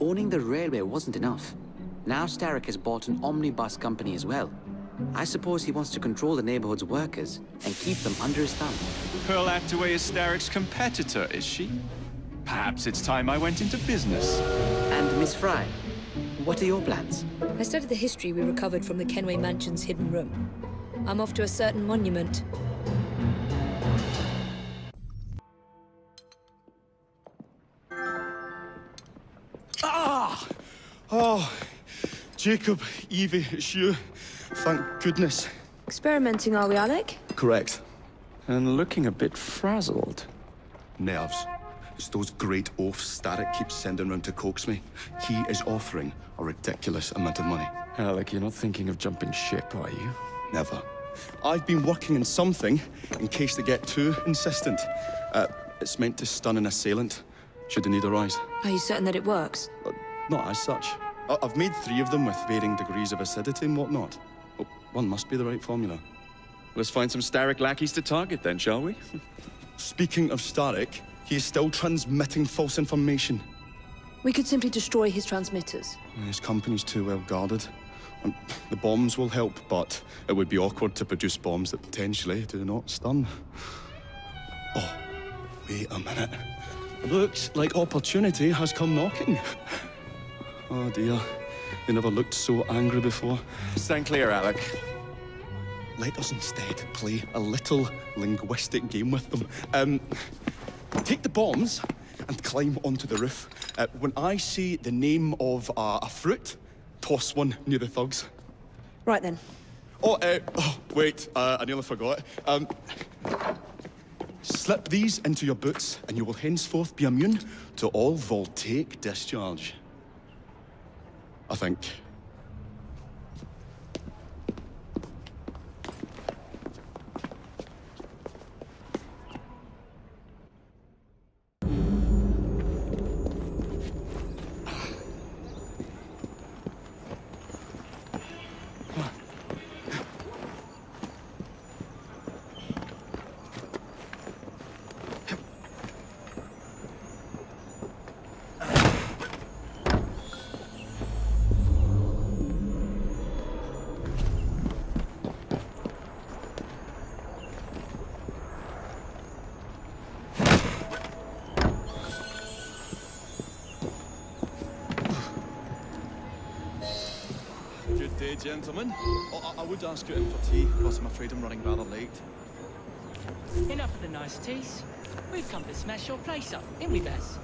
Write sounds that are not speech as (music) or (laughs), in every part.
owning the railway wasn't enough. Now Starrick has bought an omnibus company as well. I suppose he wants to control the neighborhood's workers and keep them under his thumb. Pearl Attaway is Starrick's competitor, is she? Perhaps it's time I went into business. And Miss Frye, what are your plans? I studied the history we recovered from the Kenway Mansion's hidden room. I'm off to a certain monument. Oh, Jacob, Evie, it's you. Thank goodness. Experimenting, are we, Alec? Correct. And looking a bit frazzled. Nerves. It's those great oafs Starrick keeps sending round to coax me. He is offering a ridiculous amount of money. Alec, you're not thinking of jumping ship, are you? Never. I've been working on something in case they get too insistent. Uh, it's meant to stun an assailant, should the need arise. Are you certain that it works? Uh, not as such. I I've made three of them with varying degrees of acidity and whatnot. Oh, one must be the right formula. Let's find some Starrick lackeys to target then, shall we? (laughs) Speaking of Starrick, he is still transmitting false information. We could simply destroy his transmitters. His company's too well guarded. The bombs will help, but it would be awkward to produce bombs that potentially do not stun. Oh, wait a minute. Looks like opportunity has come knocking. Oh dear, they never looked so angry before. Stand clear, Alec. Let us instead play a little linguistic game with them. Um, take the bombs and climb onto the roof. Uh, when I say the name of uh, a fruit, toss one near the thugs. Right then. Oh, uh, oh wait, uh, I nearly forgot. Um, slip these into your boots, and you will henceforth be immune to all voltaic discharge. I think. Day, gentlemen. Oh, I, I would ask you in for tea, but I'm afraid I'm running rather late. Enough of the niceties. We've come to smash your place up, ain't we, Bess?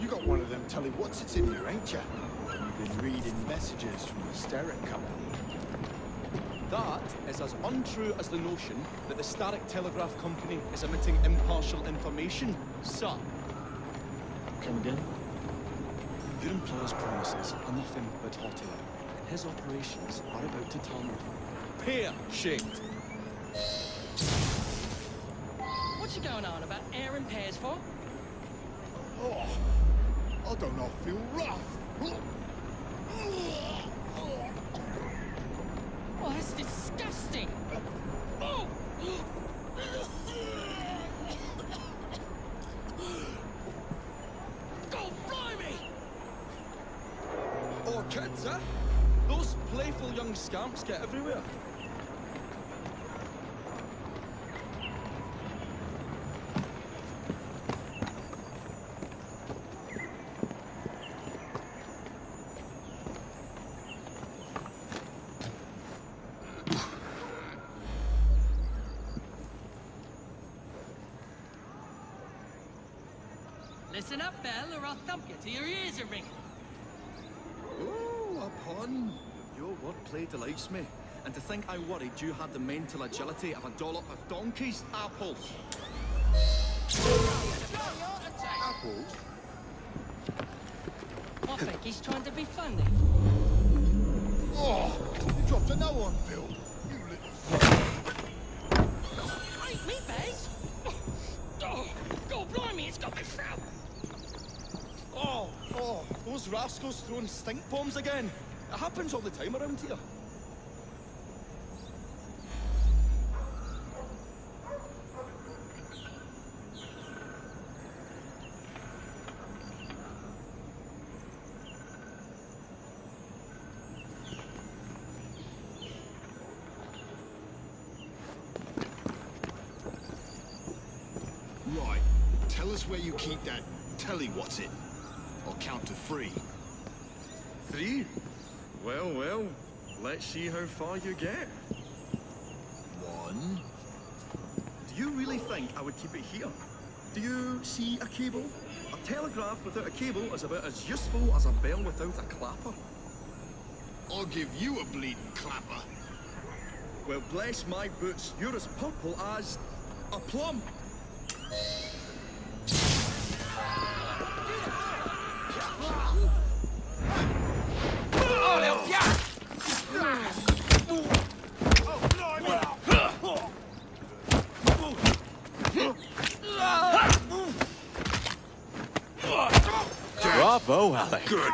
You got one of them telly what's it's in here, ain't you? You've been reading messages from the Starrick Company. That is as untrue as the notion that the Starrick Telegraph Company is emitting impartial information, sir. Come again? Your employer's promises are nothing but hot air, and his operations are about to turn pear-shaped. What you going on about air and pears for? Oh, I don't know, feel rough. Oh, that's disgusting. Oh! God blimey! Or kids, eh? Those playful young scamps get everywhere. Listen up, Belle, or I'll thump you till your ears are ringing. Oh, a pun. Your wordplay delights me. And to think I worried you had the mental agility of a dollop of donkey's apples. Apples? I think he's trying to be funny. Oh, you dropped a no on Bill. You little... Ain't me, Bez! Oh, God blimey, it's got me throat! Oh, oh, those rascals throwing stink bombs again. It happens all the time around here. Right. Tell us where you keep that telly what's it. I'll count to three. Three? Well, well, let's see how far you get. One. Do you really think I would keep it here? Do you see a cable? A telegraph without a cable is about as useful as a bell without a clapper. I'll give you a bleeding clapper. Well, bless my boots, you're as purple as a plum. Bravo, Alec. Good.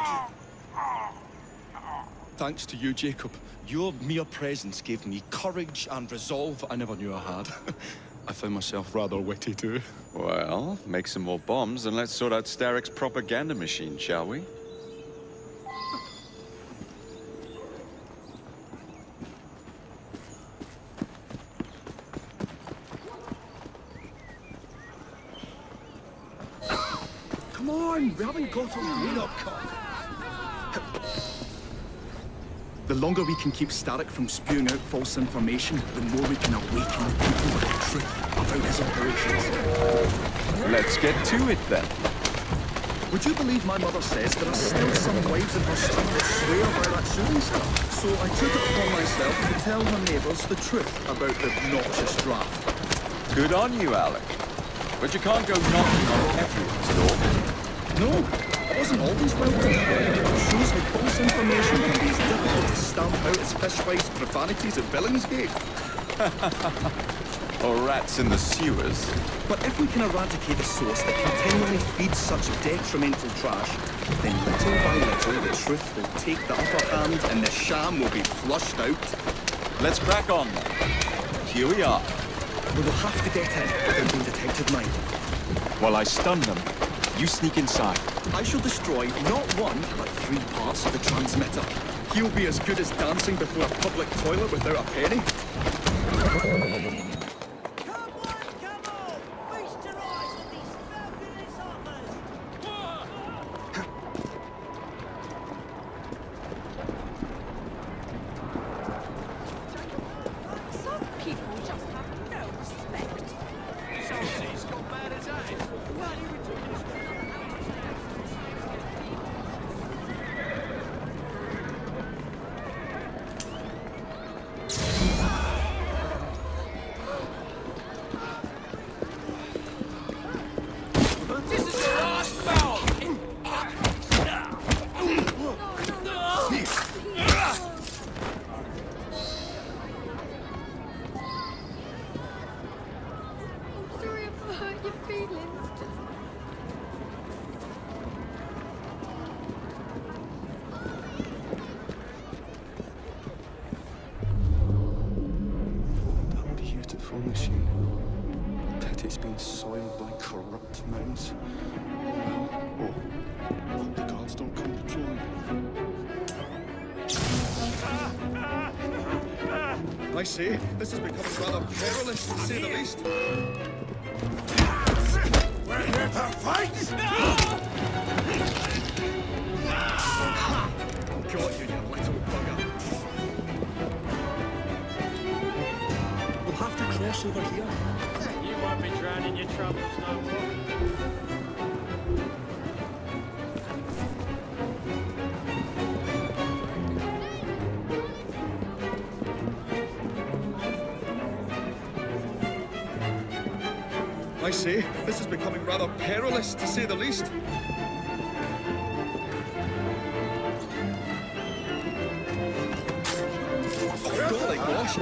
Thanks to you, Jacob. Your mere presence gave me courage and resolve I never knew I had. (laughs) I found myself rather witty too. Well, make some more bombs and let's sort out Starrick's propaganda machine, shall we? Come on, we haven't got a wheel up. The longer we can keep Starrick from spewing out false information, the more we can awaken the people with the truth about his operations. Let's get to it then. Would you believe my mother says there are still some wives in her street that swear by that shooting star? So I took it upon myself to tell her neighbours the truth about the noxious draft. Good on you, Alec. But you can't go knocking on everyone's door. No, it wasn't always welcome. It shows how false information can be as difficult to stamp out as fishwives' profanities at Billingsgate. (laughs) Or rats in the sewers. But if we can eradicate the source that continually feeds such detrimental trash, then little by little the truth will take the upper hand and the sham will be flushed out. Let's crack on. Here we are. We will have to get in without being detected, mind. While I stun them, you sneak inside. I shall destroy not one, but three parts of the transmitter. He'll be as good as dancing before a public toilet without a penny. Corrupt minds. Oh, hope the guards don't come patrolling. I say, this is becoming rather perilous, to say the least. We're here to fight! Got you, you little bugger. We'll have to cross over here. Be drowning your troubles no more. I say, this is becoming rather perilous, to say the least. Oh, golly gosh,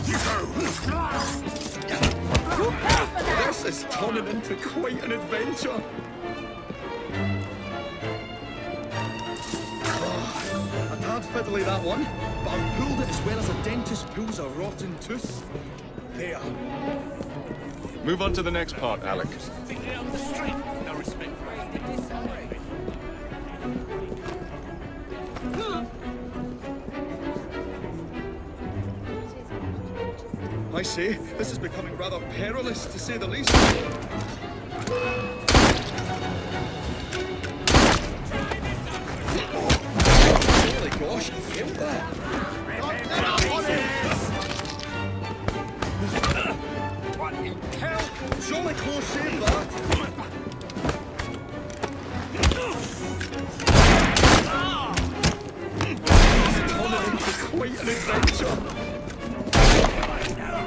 the graveyard you go! This is turning into quite an adventure. Ah, oh, a tad fiddly that one, but I've pulled it as well as a dentist pulls a rotten tooth. There. Move on to the next part, Alec. I say, this is becoming rather perilous, to say the least. Holy gosh, that. Turning into quite an adventure. I'm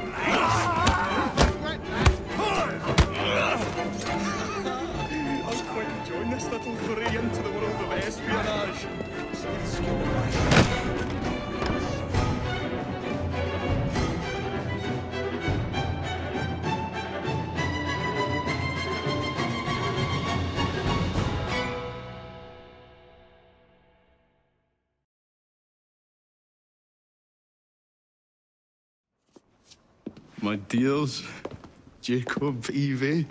quite enjoying this little foray into the world of espionage. My dears, Jacob, Evie,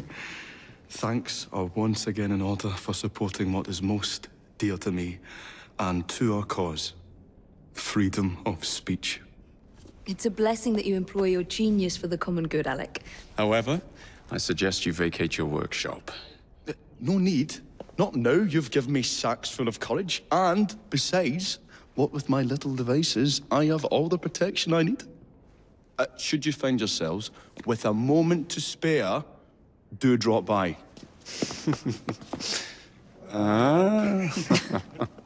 thanks are once again in order for supporting what is most dear to me and to our cause freedom of speech. It's a blessing that you employ your genius for the common good, Alec. However, I suggest you vacate your workshop. No need. Not now you've given me sacks full of courage. And besides, what with my little devices, I have all the protection I need. Uh, should you find yourselves with a moment to spare, do drop by. (laughs) Ah. (laughs)